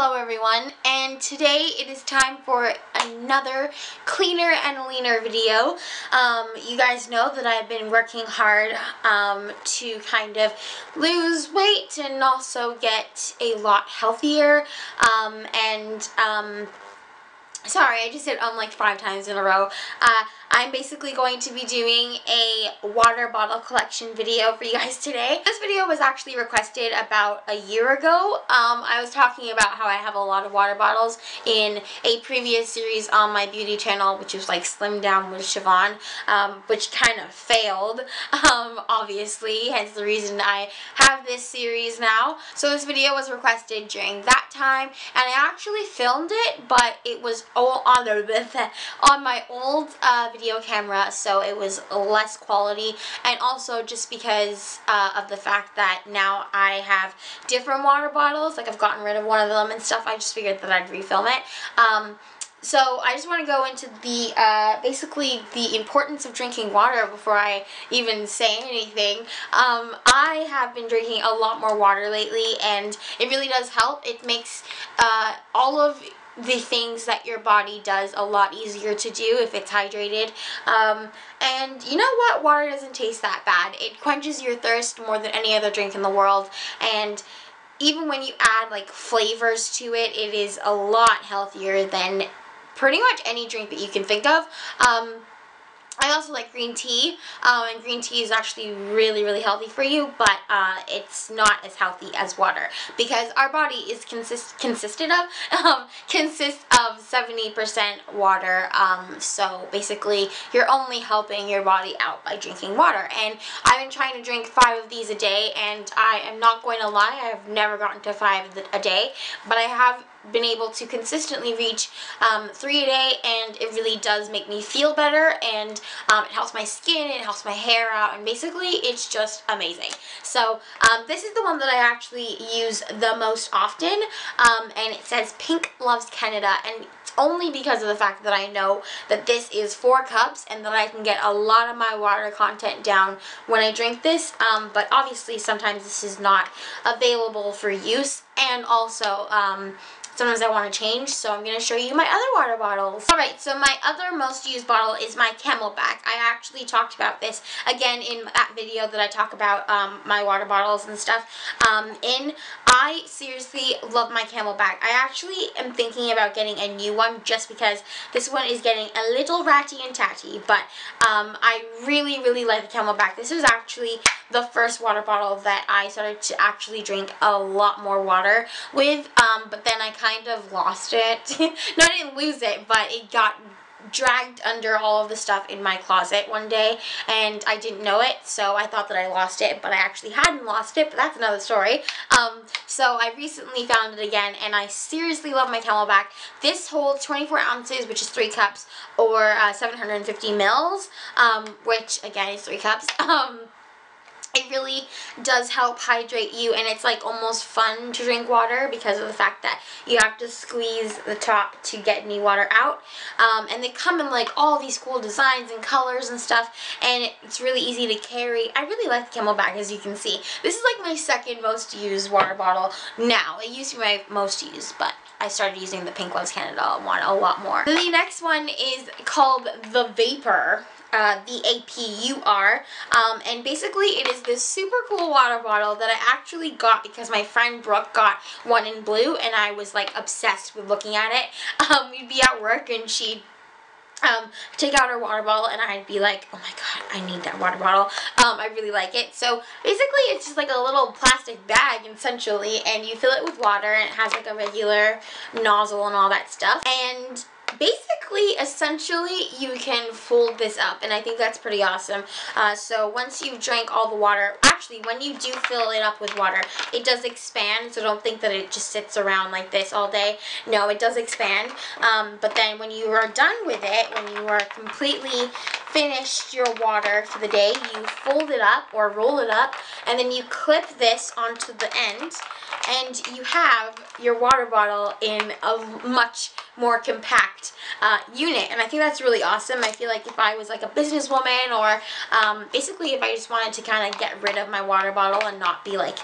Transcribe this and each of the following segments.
Hello everyone, and today it is time for another cleaner and leaner video. Um, you guys know that I've been working hard um, to kind of lose weight and also get a lot healthier. Um, and, um, sorry, I just said um like five times in a row. Uh, I'm basically going to be doing a water bottle collection video for you guys today. This video was actually requested about a year ago. Um, I was talking about how I have a lot of water bottles in a previous series on my beauty channel, which was like Slim Down with Siobhan, um, which kind of failed, um, obviously, hence the reason I have this series now. So this video was requested during that time, and I actually filmed it, but it was on, on my old uh, video camera so it was less quality and also just because uh, of the fact that now I have different water bottles like I've gotten rid of one of them and stuff I just figured that I'd refilm it um, so I just want to go into the, uh, basically the importance of drinking water before I even say anything. Um, I have been drinking a lot more water lately and it really does help. It makes uh, all of the things that your body does a lot easier to do if it's hydrated. Um, and you know what? Water doesn't taste that bad. It quenches your thirst more than any other drink in the world. And even when you add like flavors to it, it is a lot healthier than pretty much any drink that you can think of. Um, I also like green tea, um, and green tea is actually really, really healthy for you, but uh, it's not as healthy as water because our body is consist consisted of um, consists of 70% water. Um, so basically, you're only helping your body out by drinking water. And I've been trying to drink five of these a day, and I am not going to lie, I have never gotten to five a day, but I have been able to consistently reach um, three a day and it really does make me feel better and um, it helps my skin, it helps my hair out and basically it's just amazing. So um, this is the one that I actually use the most often um, and it says Pink Loves Canada and it's only because of the fact that I know that this is four cups and that I can get a lot of my water content down when I drink this. Um, but obviously sometimes this is not available for use and also um, sometimes I want to change, so I'm going to show you my other water bottles. Alright, so my other most used bottle is my CamelBak. I actually talked about this again in that video that I talk about um, my water bottles and stuff um, in. I seriously love my CamelBak. I actually am thinking about getting a new one just because this one is getting a little ratty and tatty, but um, I really, really like the CamelBak. This is actually the first water bottle that I started to actually drink a lot more water with, um, but then I kind of lost it. no, I didn't lose it, but it got dragged under all of the stuff in my closet one day and I didn't know it so I thought that I lost it but I actually hadn't lost it but that's another story um, so I recently found it again and I seriously love my CamelBak this holds 24 ounces which is 3 cups or uh, 750 mils um, which again is 3 cups um, it really does help hydrate you and it's like almost fun to drink water because of the fact that you have to squeeze the top to get any water out. Um, and they come in like all these cool designs and colors and stuff and it's really easy to carry. I really like the CamelBak as you can see. This is like my second most used water bottle now. It used to be my most used but I started using the Pink Loves Canada one a lot more. The next one is called the Vapur uh, V-A-P-U-R. Um, and basically it is this super cool water bottle that I actually got because my friend Brooke got one in blue and I was like obsessed with looking at it. Um, we'd be at work and she'd um, take out her water bottle and I'd be like, oh my god, I need that water bottle. Um, I really like it. So basically it's just like a little plastic bag essentially and you fill it with water and it has like a regular nozzle and all that stuff. And basically, essentially, you can fold this up, and I think that's pretty awesome. Uh, so once you've drank all the water, actually, when you do fill it up with water, it does expand, so don't think that it just sits around like this all day. No, it does expand, um, but then when you are done with it, when you are completely finished your water for the day, you fold it up or roll it up, and then you clip this onto the end, and you have your water bottle in a much more compact uh, unit. And I think that's really awesome. I feel like if I was like a businesswoman or um, basically if I just wanted to kind of get rid of my water bottle and not be like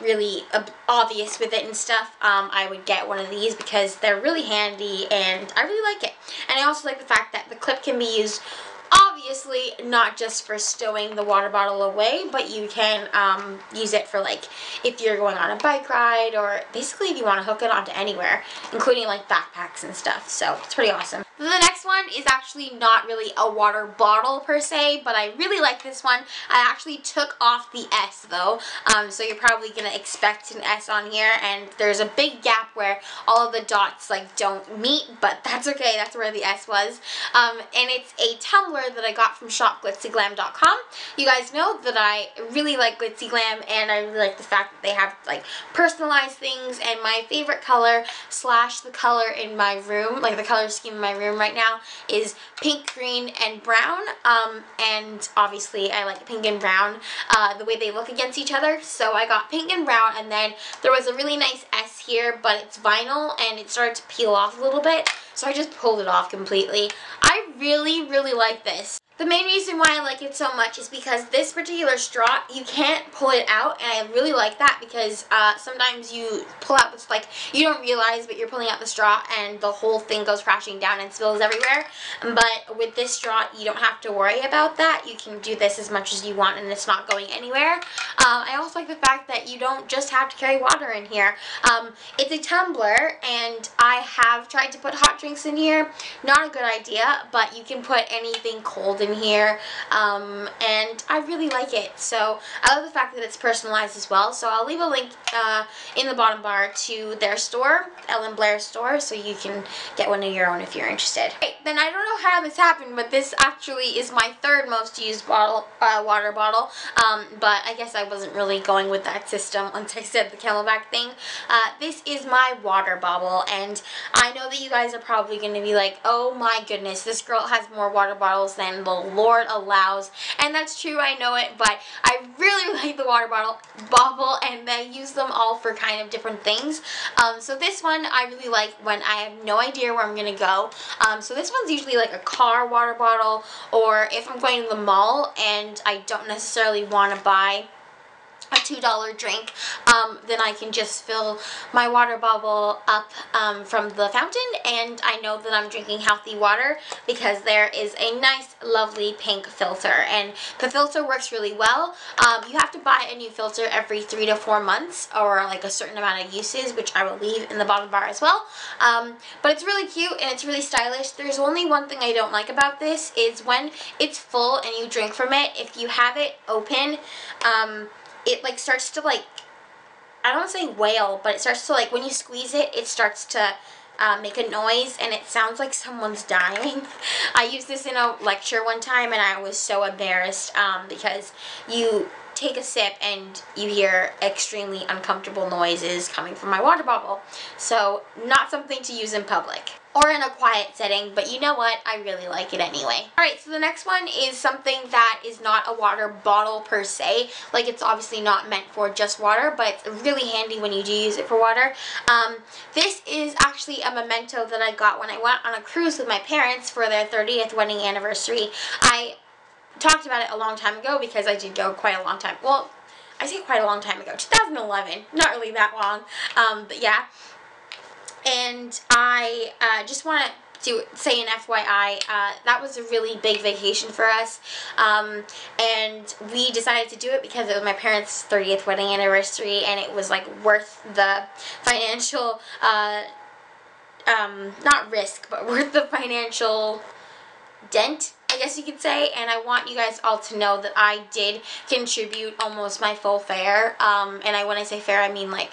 really obvious with it and stuff, um, I would get one of these because they're really handy and I really like it. And I also like the fact that the clip can be used obviously not just for stowing the water bottle away, but you can um, use it for like if you're going on a bike ride or basically if you want to hook it onto anywhere, including like backpacks and stuff. So it's pretty awesome. The next one is actually not really a water bottle per se, but I really like this one. I actually took off the S though, um, so you're probably going to expect an S on here, and there's a big gap where all of the dots like don't meet, but that's okay, that's where the S was. Um, and it's a tumbler that I got from shopglitzyglam.com. You guys know that I really like Glitzy Glam, and I really like the fact that they have like personalized things, and my favorite color slash the color in my room, like the color scheme in my room room right now is pink, green, and brown. Um, and obviously I like pink and brown, uh, the way they look against each other. So I got pink and brown and then there was a really nice S here, but it's vinyl and it started to peel off a little bit. So I just pulled it off completely. I really, really like this. The main reason why I like it so much is because this particular straw, you can't pull it out, and I really like that because uh, sometimes you pull out this, like, you don't realize, but you're pulling out the straw, and the whole thing goes crashing down and spills everywhere. But with this straw, you don't have to worry about that. You can do this as much as you want, and it's not going anywhere. Um, I also like the fact that you don't just have to carry water in here. Um, it's a tumbler, and I have tried to put hot drinks in here. Not a good idea, but you can put anything cold in here um, and I really like it. So I love the fact that it's personalized as well. So I'll leave a link uh, in the bottom bar to their store Ellen Blair store so you can get one of your own if you're interested. Okay, then I don't know how this happened but this actually is my third most used bottle uh, water bottle. Um, but I guess I wasn't really going with that system once I said the CamelBak thing. Uh, this is my water bottle and I know that you guys are probably going to be like oh my goodness this girl has more water bottles than the Lord allows. And that's true, I know it, but I really like the water bottle bobble and I use them all for kind of different things. Um, so this one I really like when I have no idea where I'm going to go. Um, so this one's usually like a car water bottle or if I'm going to the mall and I don't necessarily want to buy a $2 drink, um, then I can just fill my water bottle up um, from the fountain and I know that I'm drinking healthy water because there is a nice lovely pink filter and the filter works really well. Um, you have to buy a new filter every three to four months or like a certain amount of uses which I will leave in the bottom bar as well. Um, but it's really cute and it's really stylish. There's only one thing I don't like about this is when it's full and you drink from it, if you have it open, um, it like starts to like I don't say wail, but it starts to like when you squeeze it, it starts to uh, make a noise and it sounds like someone's dying. I used this in a lecture one time and I was so embarrassed um, because you take a sip and you hear extremely uncomfortable noises coming from my water bottle. So not something to use in public or in a quiet setting, but you know what? I really like it anyway. Alright, so the next one is something that is not a water bottle per se. Like, it's obviously not meant for just water, but it's really handy when you do use it for water. Um, this is actually a memento that I got when I went on a cruise with my parents for their 30th wedding anniversary. I talked about it a long time ago because I did go quite a long time. Well, I say quite a long time ago. 2011. Not really that long. Um, but yeah and I uh, just want to say an FYI, uh, that was a really big vacation for us, um, and we decided to do it because it was my parents' 30th wedding anniversary, and it was like worth the financial, uh, um, not risk, but worth the financial dent I guess you could say, and I want you guys all to know that I did contribute almost my full fare, um, and I when I say fare, I mean like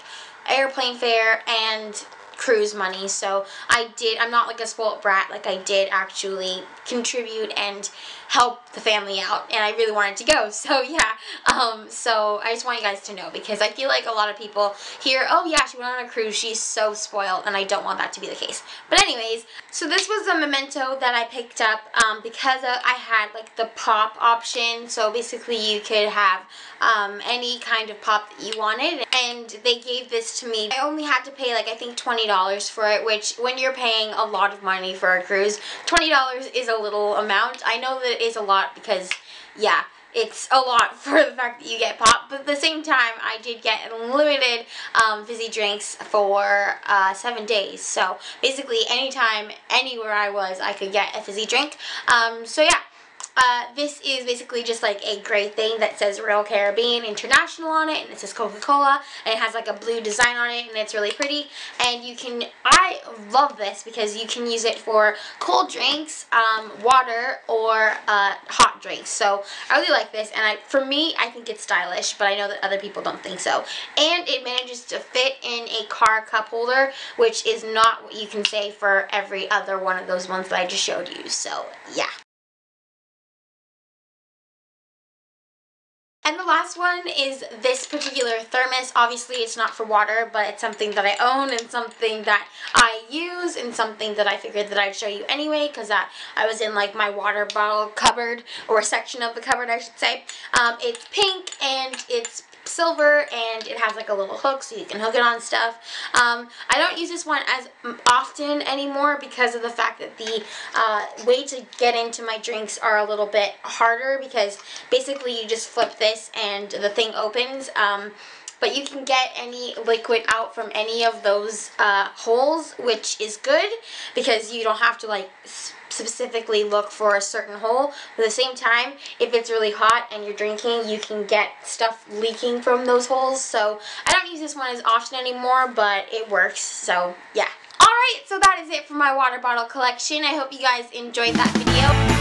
airplane fare and cruise money. So I did, I'm not like a spoilt brat, like I did actually contribute and help the family out and I really wanted to go. So yeah, um, so I just want you guys to know because I feel like a lot of people hear, oh yeah, she went on a cruise, she's so spoiled and I don't want that to be the case. But anyways, so this was a memento that I picked up um, because I had like the pop option. So basically you could have um, any kind of pop that you wanted and they gave this to me. I only had to pay like I think $20 for it which when you're paying a lot of money for a cruise, $20 is a little amount. I know that is a lot because, yeah, it's a lot for the fact that you get pop. But at the same time, I did get unlimited um, fizzy drinks for uh, seven days. So basically, anytime, anywhere I was, I could get a fizzy drink. Um, so yeah. Uh, this is basically just like a gray thing that says Royal Caribbean International on it and it says Coca-Cola and it has like a blue design on it and it's really pretty and you can, I love this because you can use it for cold drinks, um, water, or uh, hot drinks. So I really like this and I, for me I think it's stylish but I know that other people don't think so. And it manages to fit in a car cup holder which is not what you can say for every other one of those ones that I just showed you. So yeah. And the last one is this particular thermos. Obviously, it's not for water, but it's something that I own and something that I use and something that I figured that I'd show you anyway because I, I was in like my water bottle cupboard or section of the cupboard, I should say. Um, it's pink and it's silver and it has like a little hook so you can hook it on stuff. Um, I don't use this one as often anymore because of the fact that the uh, way to get into my drinks are a little bit harder because basically you just flip this and the thing opens. Um, but you can get any liquid out from any of those uh, holes, which is good because you don't have to like specifically look for a certain hole. But at the same time, if it's really hot and you're drinking, you can get stuff leaking from those holes. So I don't use this one as often anymore, but it works. So yeah. Alright, so that is it for my water bottle collection. I hope you guys enjoyed that video.